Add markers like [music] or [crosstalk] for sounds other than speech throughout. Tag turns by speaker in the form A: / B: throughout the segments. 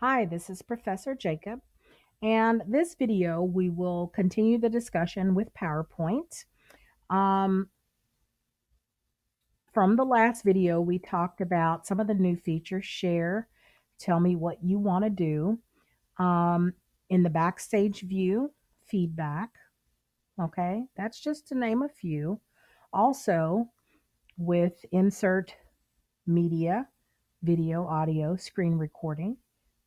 A: Hi, this is Professor Jacob, and this video we will continue the discussion with PowerPoint. Um, from the last video, we talked about some of the new features, share, tell me what you want to do. Um, in the backstage view, feedback, okay, that's just to name a few. Also, with insert media, video, audio, screen recording.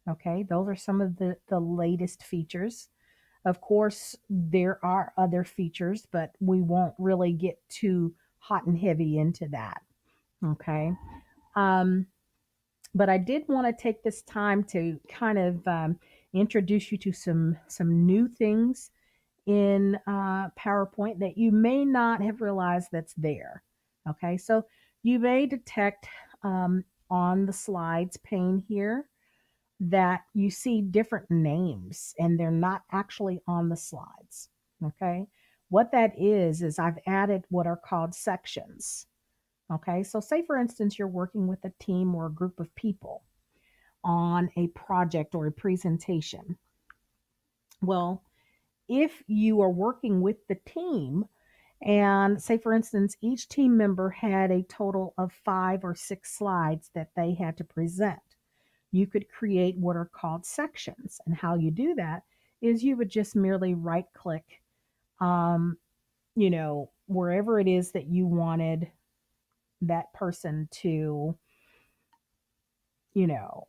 A: Okay, those are some of the, the latest features. Of course, there are other features, but we won't really get too hot and heavy into that. Okay. Um, but I did want to take this time to kind of um, introduce you to some some new things in uh, PowerPoint that you may not have realized that's there. Okay, so you may detect um, on the slides pane here that you see different names and they're not actually on the slides. Okay, what that is, is I've added what are called sections. Okay, so say for instance, you're working with a team or a group of people on a project or a presentation. Well, if you are working with the team, and say, for instance, each team member had a total of five or six slides that they had to present you could create what are called sections. And how you do that is you would just merely right click, um, you know, wherever it is that you wanted that person to, you know,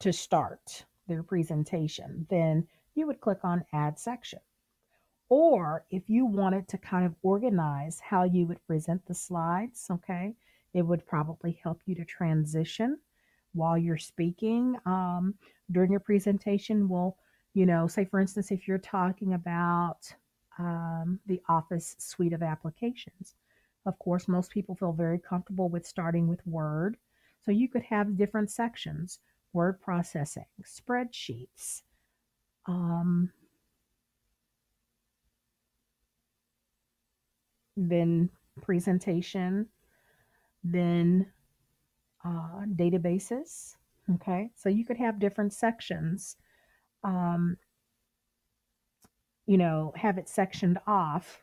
A: to start their presentation. Then you would click on add section. Or if you wanted to kind of organize how you would present the slides, okay, it would probably help you to transition while you're speaking um, during your presentation will you know say for instance if you're talking about um, the office suite of applications of course most people feel very comfortable with starting with word. So you could have different sections word processing spreadsheets um, then presentation then uh, databases. Okay, so you could have different sections. Um, you know, have it sectioned off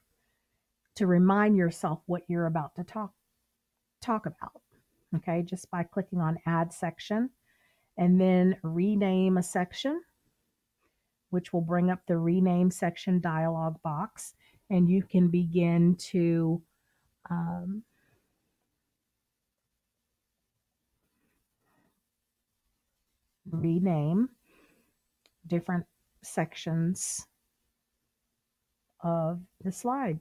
A: to remind yourself what you're about to talk talk about. Okay, just by clicking on Add Section, and then rename a section, which will bring up the rename section dialog box, and you can begin to um, rename different sections of the slide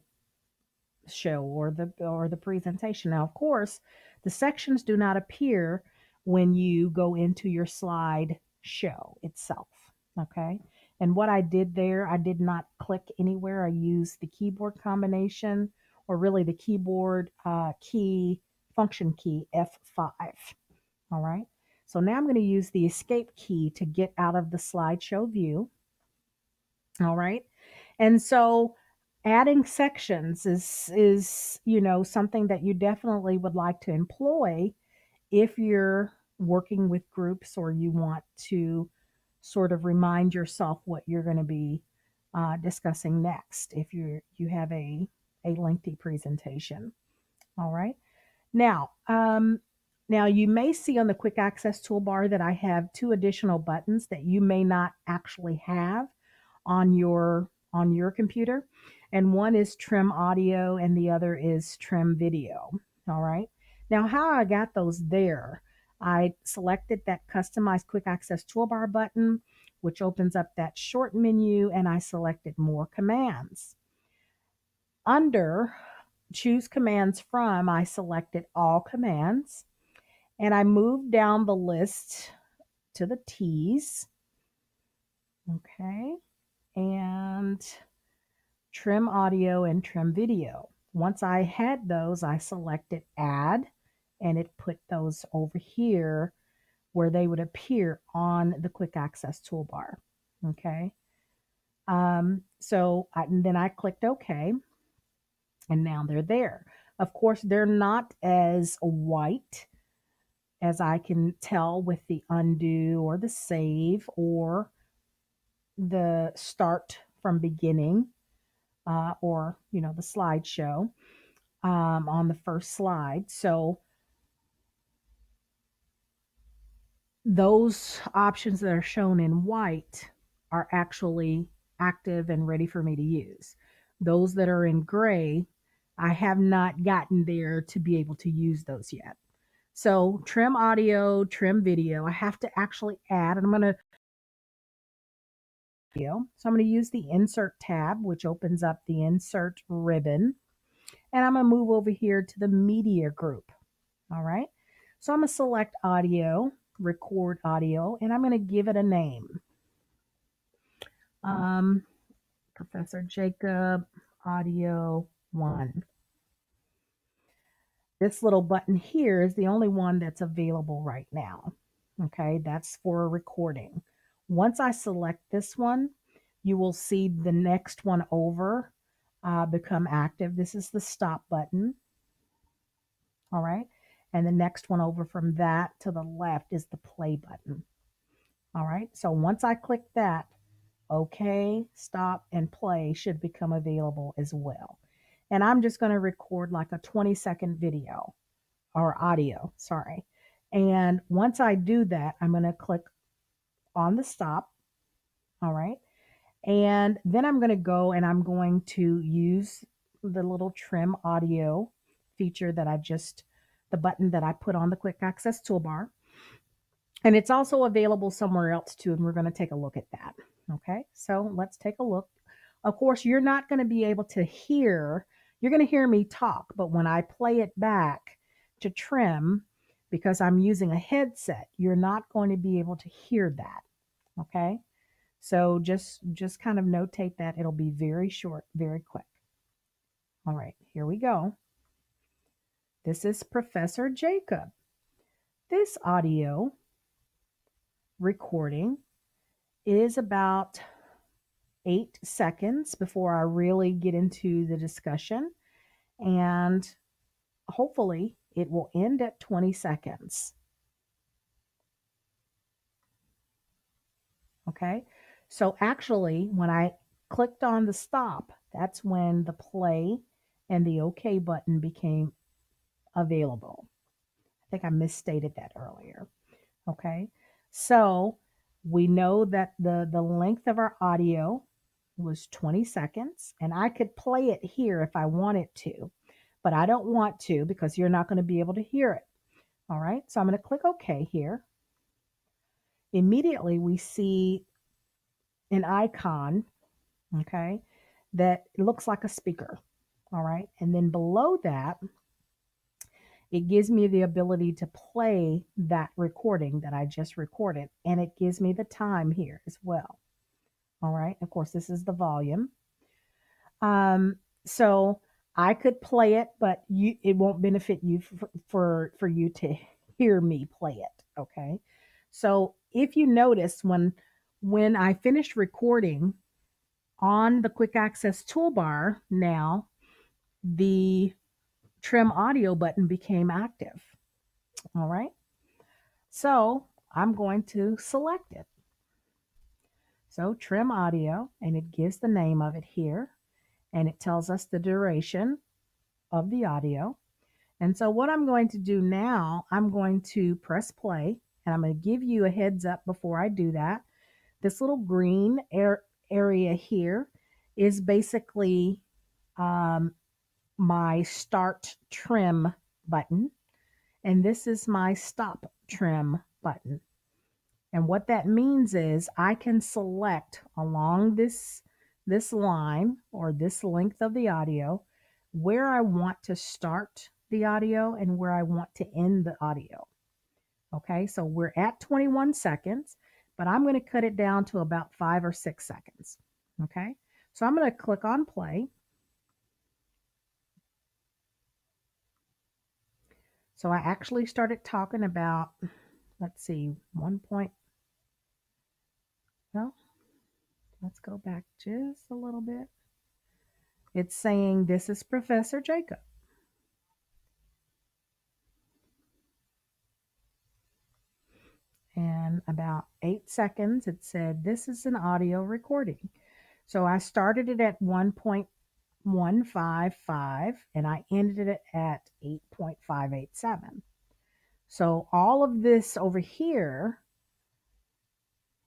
A: show or the or the presentation. Now, of course, the sections do not appear when you go into your slide show itself. Okay. And what I did there, I did not click anywhere. I used the keyboard combination or really the keyboard uh, key function key F5. All right. So now I'm going to use the escape key to get out of the slideshow view. All right. And so adding sections is, is, you know, something that you definitely would like to employ if you're working with groups or you want to sort of remind yourself what you're going to be uh, discussing next if you you have a, a lengthy presentation. All right. Now, um, now you may see on the quick access toolbar that I have two additional buttons that you may not actually have on your on your computer. And one is trim audio and the other is trim video. All right. Now how I got those there, I selected that customized quick access toolbar button, which opens up that short menu and I selected more commands. Under choose commands from, I selected all commands and I moved down the list to the T's. Okay. And trim audio and trim video. Once I had those, I selected add and it put those over here where they would appear on the quick access toolbar. Okay. Um, so I, then I clicked OK and now they're there. Of course, they're not as white as I can tell with the undo or the save or the start from beginning uh, or, you know, the slideshow um, on the first slide. So those options that are shown in white are actually active and ready for me to use. Those that are in gray, I have not gotten there to be able to use those yet. So trim audio, trim video, I have to actually add, and I'm going to so I'm going to use the insert tab, which opens up the insert ribbon. And I'm going to move over here to the media group. All right. So I'm going to select audio, record audio, and I'm going to give it a name. Um, Professor Jacob Audio 1. This little button here is the only one that's available right now. Okay, that's for recording. Once I select this one, you will see the next one over uh, become active. This is the stop button. All right. And the next one over from that to the left is the play button. All right. So once I click that, OK, stop, and play should become available as well. And I'm just going to record like a 20 second video or audio, sorry. And once I do that, I'm going to click on the stop. All right. And then I'm going to go and I'm going to use the little trim audio feature that I just, the button that I put on the quick access toolbar. And it's also available somewhere else too. And we're going to take a look at that. Okay, so let's take a look. Of course, you're not going to be able to hear, you're going to hear me talk, but when I play it back to trim, because I'm using a headset, you're not going to be able to hear that. Okay, so just, just kind of notate that. It'll be very short, very quick. All right, here we go. This is Professor Jacob. This audio recording is about eight seconds before I really get into the discussion. And hopefully it will end at 20 seconds. Okay, so actually, when I clicked on the stop, that's when the play and the OK button became available. I think I misstated that earlier. Okay, so we know that the, the length of our audio was 20 seconds, and I could play it here if I wanted to, but I don't want to because you're not going to be able to hear it. All right, so I'm going to click OK here. Immediately, we see an icon, okay, that looks like a speaker. All right, and then below that, it gives me the ability to play that recording that I just recorded, and it gives me the time here as well. All right, of course, this is the volume. Um, so I could play it, but you it won't benefit you for, for, for you to [laughs] hear me play it. Okay. So if you notice when when I finished recording on the quick access toolbar now, the trim audio button became active. All right. So I'm going to select it. So trim audio, and it gives the name of it here, and it tells us the duration of the audio. And so what I'm going to do now, I'm going to press play, and I'm going to give you a heads up before I do that. This little green air area here is basically um, my start trim button and this is my stop trim button. And what that means is I can select along this, this line or this length of the audio where I want to start the audio and where I want to end the audio. Okay, so we're at 21 seconds, but I'm going to cut it down to about five or six seconds. Okay, so I'm going to click on play. So I actually started talking about, let's see, one point. Well, let's go back just a little bit. It's saying this is Professor Jacob. and about eight seconds it said this is an audio recording. So I started it at 1.155 and I ended it at 8.587. So all of this over here,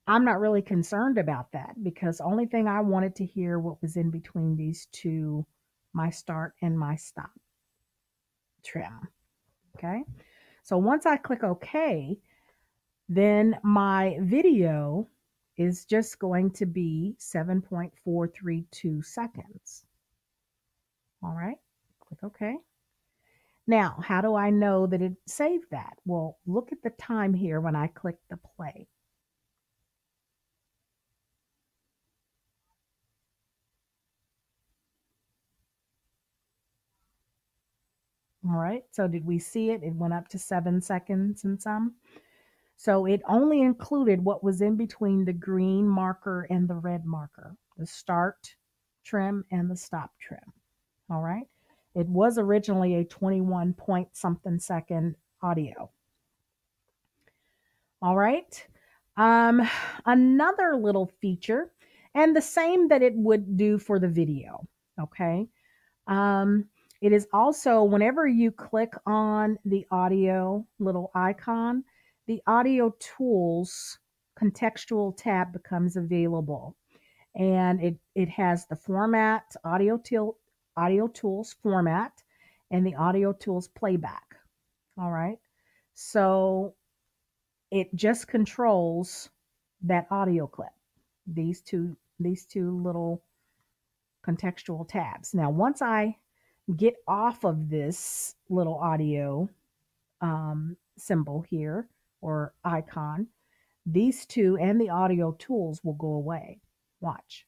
A: I'm not really concerned about that because only thing I wanted to hear what was in between these two, my start and my stop trim. Okay. So once I click OK, then my video is just going to be 7.432 seconds. All right, click OK. Now, how do I know that it saved that? Well, look at the time here when I click the play. All right, so did we see it? It went up to seven seconds and some. So it only included what was in between the green marker and the red marker, the start trim and the stop trim. All right. It was originally a 21 point something second audio. All right. Um, another little feature, and the same that it would do for the video. Okay. Um, it is also whenever you click on the audio little icon, the audio tools contextual tab becomes available. And it, it has the format, audio, til- audio tools format, and the audio tools playback. All right. So it just controls that audio clip. These two, these two little contextual tabs. Now, once I get off of this little audio um, symbol here, or icon, these two and the audio tools will go away. Watch.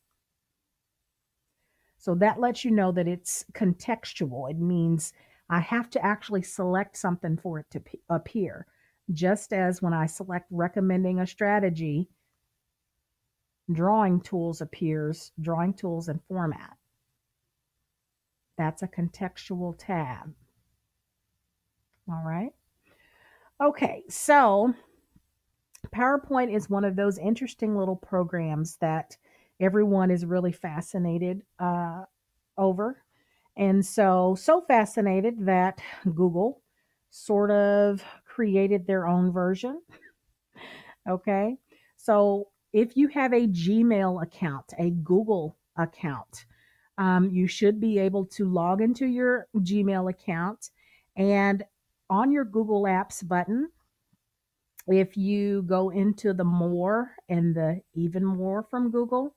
A: So that lets you know that it's contextual. It means I have to actually select something for it to appear. Just as when I select recommending a strategy, drawing tools appears, drawing tools and format. That's a contextual tab. All right. Okay, so PowerPoint is one of those interesting little programs that everyone is really fascinated uh, over. And so, so fascinated that Google sort of created their own version. [laughs] okay, so if you have a Gmail account, a Google account, um, you should be able to log into your Gmail account and on your Google Apps button, if you go into the more and the even more from Google,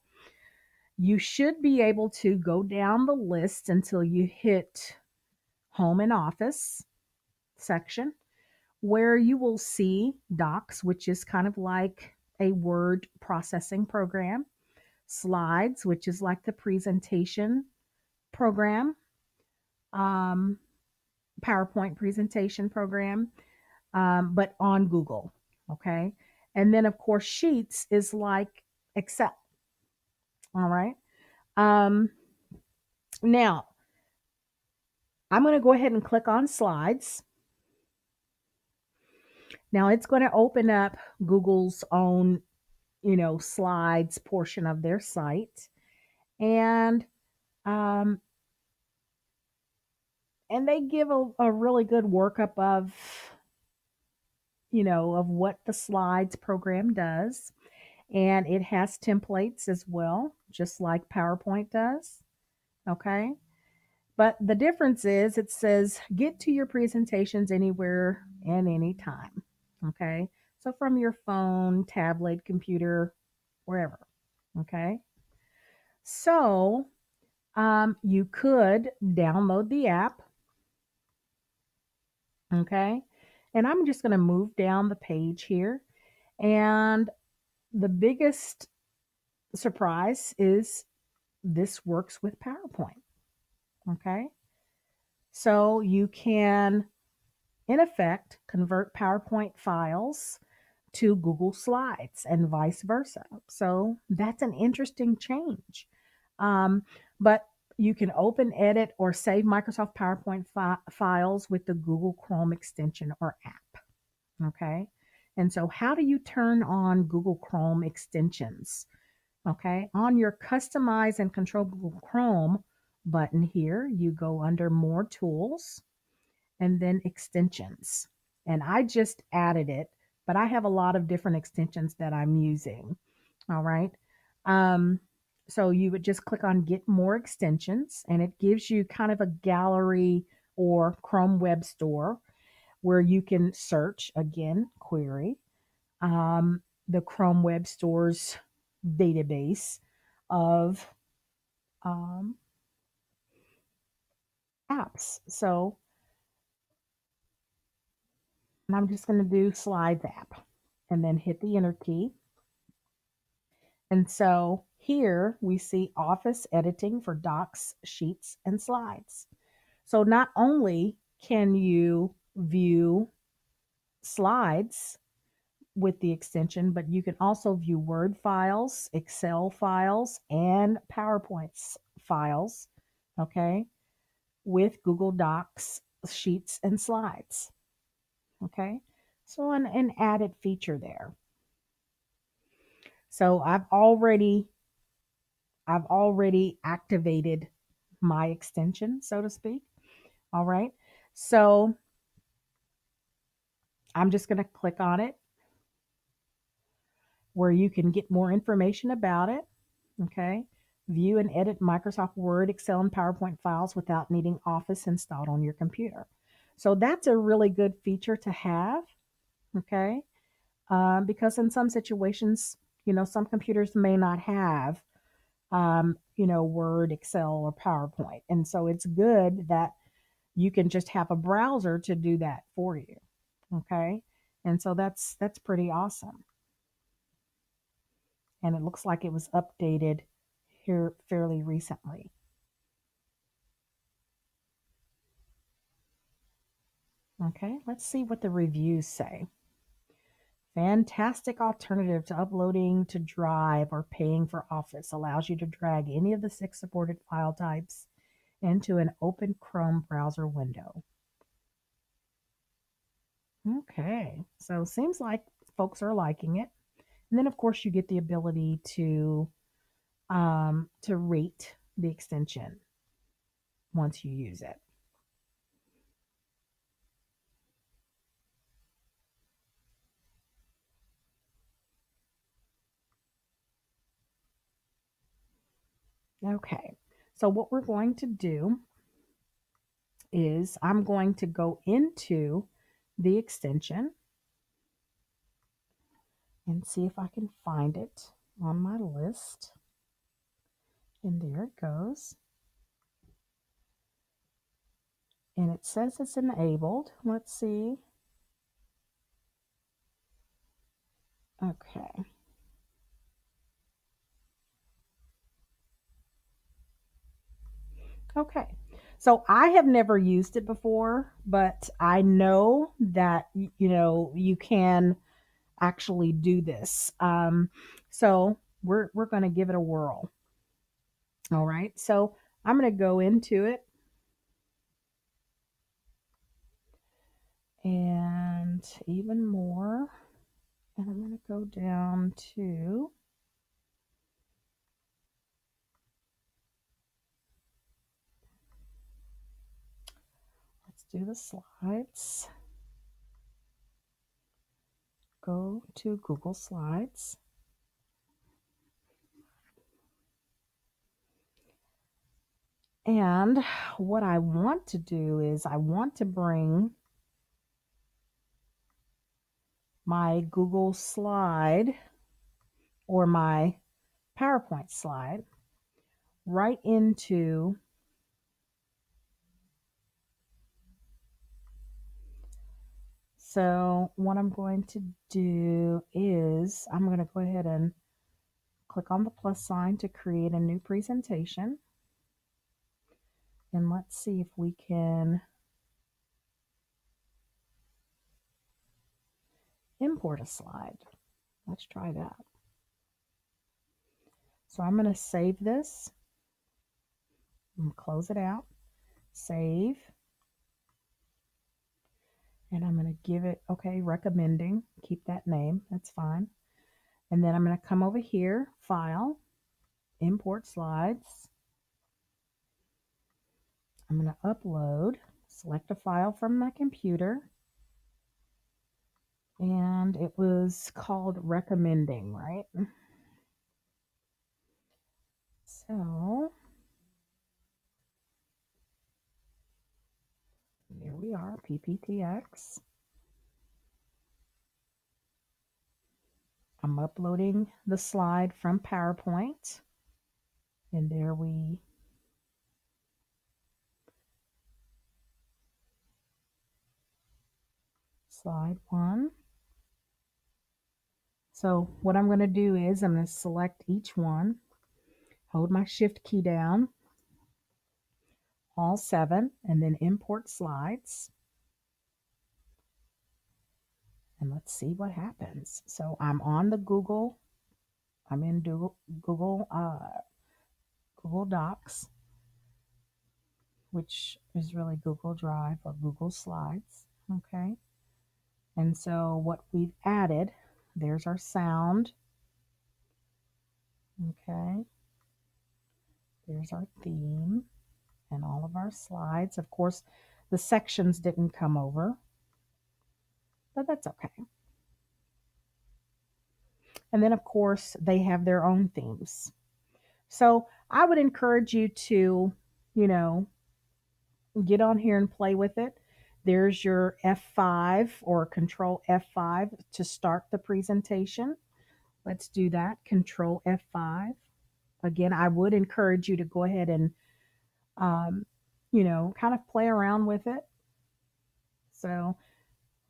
A: you should be able to go down the list until you hit home and office section where you will see docs, which is kind of like a word processing program, slides, which is like the presentation program, um, PowerPoint presentation program, um, but on Google. Okay. And then, of course, Sheets is like Excel. All right. Um, now, I'm going to go ahead and click on slides. Now it's going to open up Google's own, you know, slides portion of their site. And um, and they give a, a really good workup of you know of what the slides program does. And it has templates as well just like powerpoint does okay? But the difference is it says get to your presentations anywhere and anytime okay so from your phone tablet computer wherever okay so um, you could download the app Okay. And I'm just going to move down the page here. And the biggest surprise is this works with PowerPoint. Okay. So you can, in effect, convert PowerPoint files to Google Slides and vice versa. So that's an interesting change. Um, but you can open, edit, or save Microsoft PowerPoint fi- files with the Google Chrome extension or app. Okay. And so, how do you turn on Google Chrome extensions? Okay, on your Customize and Control Google Chrome button here, you go under More Tools and then Extensions. And I just added it, but I have a lot of different extensions that I'm using. All right. Um, so you would just click on Get More Extensions, and it gives you kind of a gallery or Chrome Web Store where you can search again, query, um, the Chrome Web Store's database of um, apps. So I'm just going to do Slides app and then hit the enter key. And so here we see Office editing for docs, sheets, and slides. So not only can you view slides with the extension, but you can also view Word files, Excel files, and PowerPoint files, okay, with Google Docs, Sheets, and Slides. Okay, so an, an added feature there. So I've already I've already activated my extension, so to speak. All right. So I'm just going to click on it where you can get more information about it. Okay. View and edit Microsoft Word, Excel, and PowerPoint files without needing Office installed on your computer. So that's a really good feature to have. Okay. Um, because in some situations, you know, some computers may not have, um, you know, Word, Excel, or PowerPoint. And so it's good that you can just have a browser to do that for you. Okay. And so that's that's pretty awesome. And it looks like it was updated here fairly recently. Okay, let's see what the reviews say. Fantastic alternative to uploading to Drive or paying for Office. Allows you to drag any of the six supported file types into an open Chrome browser window. Okay, so seems like folks are liking it. And then of course you get the ability to um, to rate the extension once you use it. Okay, so what we're going to do is I'm going to go into the extension and see if I can find it on my list. And there it goes. And it says it's enabled. Let's see. Okay. Okay. So I have never used it before, but I know that, you know, you can actually do this. Um, so we're, we're going to give it a whirl. All right. So I'm going to go into it. And even more. And I'm going to go down to do the slides. Go to Google Slides. And what I want to do is I want to bring my Google slide or my PowerPoint slide right into So what I'm going to do is I'm going to go ahead and click on the plus sign to create a new presentation. And let's see if we can import a slide. Let's try that. So I'm going to save this close it out. Save. And I'm going to give it, okay, recommending. Keep that name. That's fine. And then I'm going to come over here, File, Import Slides. I'm going to upload, select a file from my computer. And it was called recommending, right? So there we are, PPTX. I'm uploading the slide from PowerPoint. And there we slide one. So what I'm going to do is I'm going to select each one, hold my shift key down, all seven, and then import slides. And let's see what happens. So I'm on the Google, I'm in Google, Google, uh, Google Docs, which is really Google Drive or Google Slides, okay? And so what we've added there's our sound. Okay. There's our theme and all of our slides. Of course, the sections didn't come over, but that's okay. And then, of course, they have their own themes. So I would encourage you to, you know, get on here and play with it. There's your F5 or control F5 to start the presentation. Let's do that, control F5. Again, I would encourage you to go ahead and, um, you know, kind of play around with it. So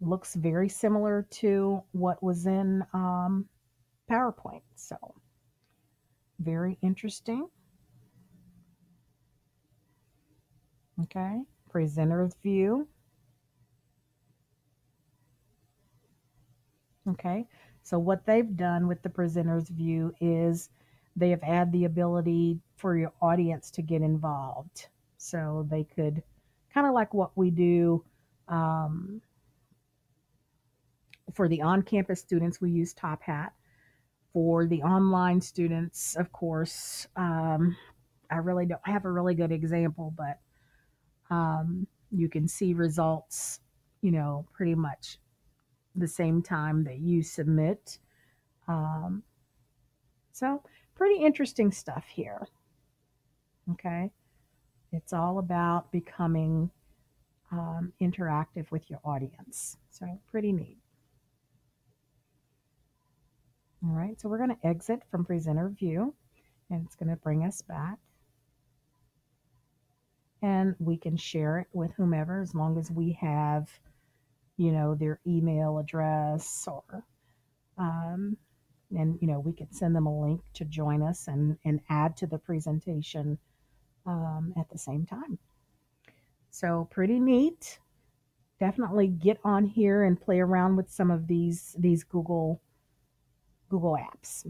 A: looks very similar to what was in um, PowerPoint. So very interesting. Okay, presenter's view. Okay, so what they've done with the presenter's view is they have added the ability for your audience to get involved. So they could kind of like what we do um, for the on campus students, we use Top Hat. For the online students, of course, um, I really don't have a really good example, but um, you can see results, you know, pretty much the same time that you submit. Um, so, pretty interesting stuff here. Okay. It's all about becoming um, interactive with your audience. So, pretty neat. All right, so we're going to exit from presenter view and it's going to bring us back. And we can share it with whomever as long as we have you know, their email address or, um, and, you know, we could send them a link to join us and, and add to the presentation um, at the same time. So pretty neat. Definitely get on here and play around with some of these, these Google, Google apps.